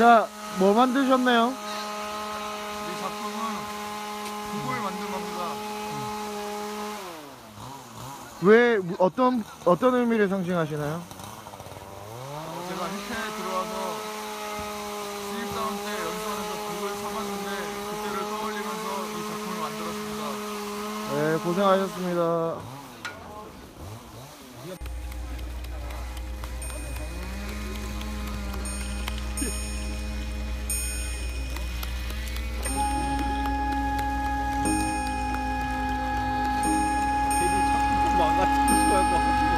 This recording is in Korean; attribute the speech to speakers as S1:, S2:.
S1: 자, 뭐 만드셨나요?
S2: 이 작품은 국을 만든 겁니다.
S1: 왜 어떤 어떤 의미를 상징하시나요?
S2: 어, 제가 해태에 들어와서 신입사원 때 연수하면서 국을 사봤는데 그때를 떠올리면서 이 작품을 만들었습니다.
S1: 네, 고생하셨습니다.
S3: 자꾸 망가